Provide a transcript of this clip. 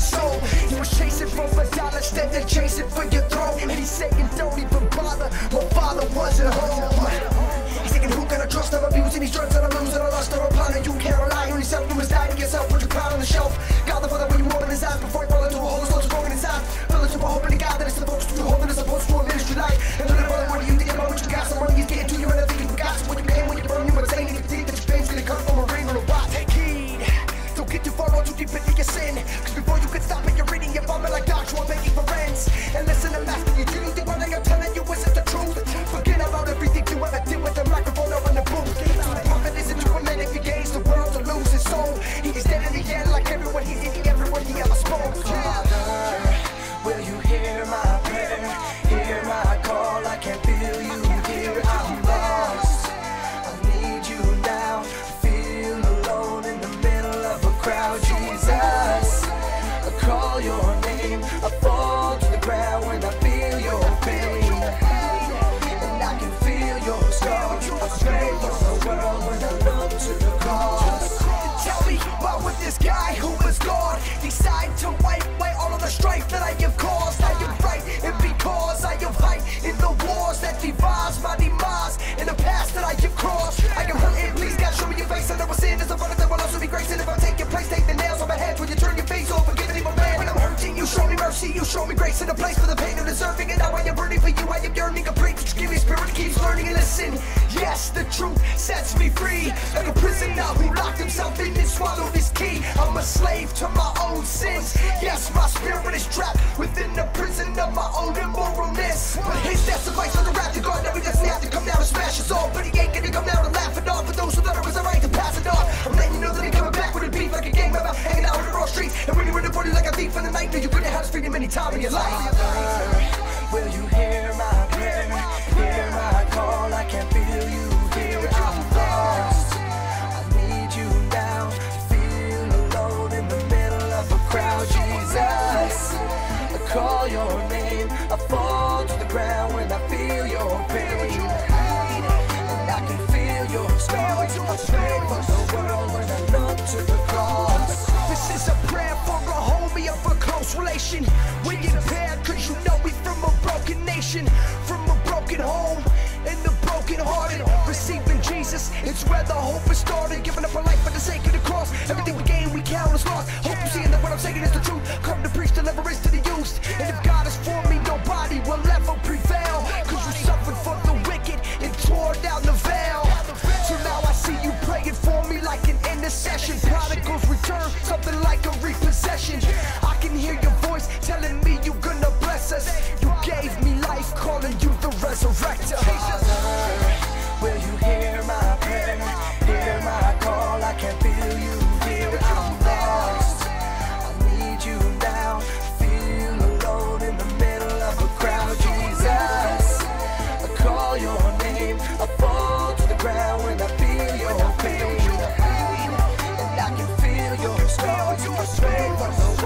soul. He was chasing for a dollar, instead of chasing for your throne. And he's saying, don't even bother, my father wasn't home. He's thinking, who can I trust? I'm abusing these drugs and I'm losing. I lost her upon it. You can't rely on yourself. You must die to yourself. Put your crown on the shelf. Your I am yearning. Pray that you give me spirit keeps learning and listen. Yes, the truth sets me free. Like a prisoner who locked himself in and swallowed his key. I'm a slave to my own sins. Yes, my spirit is trapped within the prison of my own immoralness. But his death suffice for the wrath of God. Never doesn't have to come down and smash us all. But he ain't gonna come down and laugh it off. For those who thought it was alright to pass it off. I'm letting you know that he coming back with a beef like a gang member. Hanging out on the raw street. And when you're in the like a thief in the night, no, you couldn't have freedom any time in your life. Homie of a close relation. We paired cause you know we from a broken nation, from a broken home. And the broken hearted, receiving Jesus, it's where the hope is started. Giving up our life for the sake of the cross. Everything we gain, we count as lost. Hope you seeing that what I'm saying is the truth. Come to preach deliverance to the youth. And if God is for me, nobody will ever prevail. Cause you suffered for the wicked and tore down the veil. So now I see you praying for me like an intercession. Prodigals return something like a repossession. I can hear your voice telling me you're gonna bless us. You gave me life, calling you the resurrector. Father, will you hear my prayer? Hear my call, I can feel you here. I'm lost, I need you now. Feel alone in the middle of a crowd, call your name, I fall to the ground when I suas feitas.